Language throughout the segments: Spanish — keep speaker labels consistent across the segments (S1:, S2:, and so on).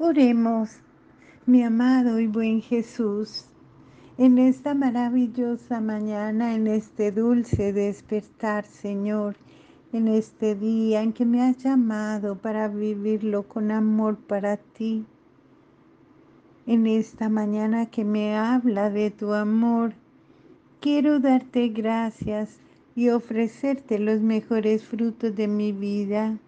S1: Oremos, mi amado y buen Jesús, en esta maravillosa mañana, en este dulce despertar, Señor, en este día en que me has llamado para vivirlo con amor para ti, en esta mañana que me habla de tu amor, quiero darte gracias y ofrecerte los mejores frutos de mi vida,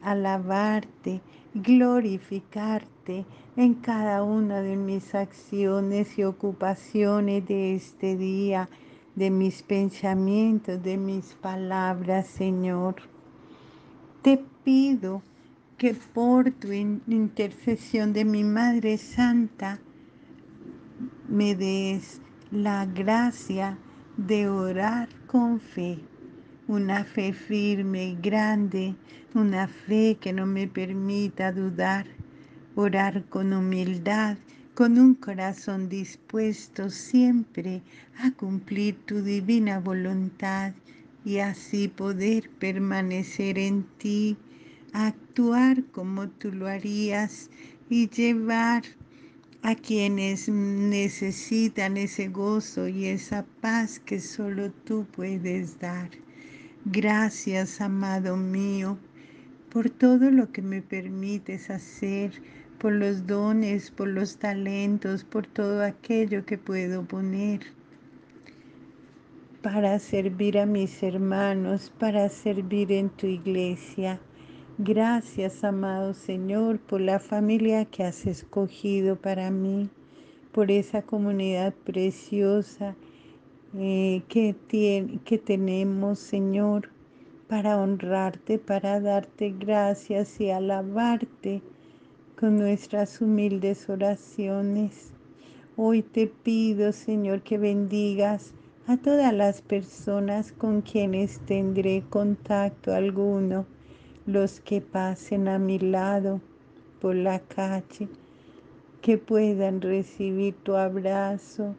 S1: alabarte, glorificarte en cada una de mis acciones y ocupaciones de este día, de mis pensamientos, de mis palabras, Señor. Te pido que por tu intercesión de mi Madre Santa me des la gracia de orar con fe una fe firme y grande, una fe que no me permita dudar, orar con humildad, con un corazón dispuesto siempre a cumplir tu divina voluntad y así poder permanecer en ti, actuar como tú lo harías y llevar a quienes necesitan ese gozo y esa paz que solo tú puedes dar. Gracias, amado mío, por todo lo que me permites hacer, por los dones, por los talentos, por todo aquello que puedo poner para servir a mis hermanos, para servir en tu iglesia. Gracias, amado Señor, por la familia que has escogido para mí, por esa comunidad preciosa eh, que, que tenemos, Señor, para honrarte, para darte gracias y alabarte con nuestras humildes oraciones. Hoy te pido, Señor, que bendigas a todas las personas con quienes tendré contacto alguno, los que pasen a mi lado por la calle, que puedan recibir tu abrazo,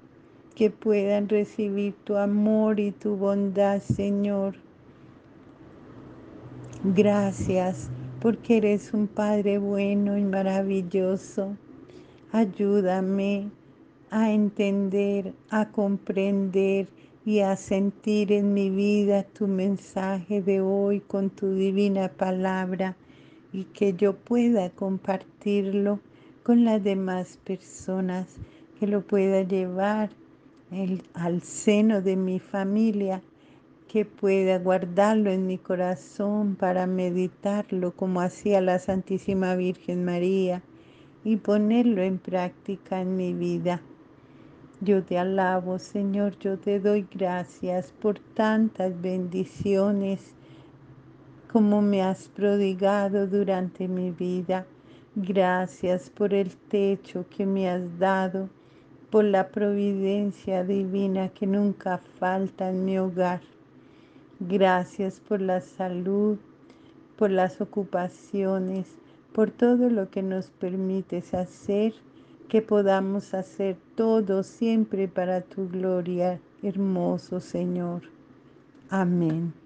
S1: que puedan recibir tu amor y tu bondad, Señor. Gracias porque eres un Padre bueno y maravilloso. Ayúdame a entender, a comprender y a sentir en mi vida tu mensaje de hoy con tu divina palabra y que yo pueda compartirlo con las demás personas, que lo pueda llevar al seno de mi familia, que pueda guardarlo en mi corazón para meditarlo como hacía la Santísima Virgen María y ponerlo en práctica en mi vida. Yo te alabo, Señor, yo te doy gracias por tantas bendiciones como me has prodigado durante mi vida. Gracias por el techo que me has dado por la providencia divina que nunca falta en mi hogar. Gracias por la salud, por las ocupaciones, por todo lo que nos permites hacer, que podamos hacer todo siempre para tu gloria, hermoso Señor. Amén.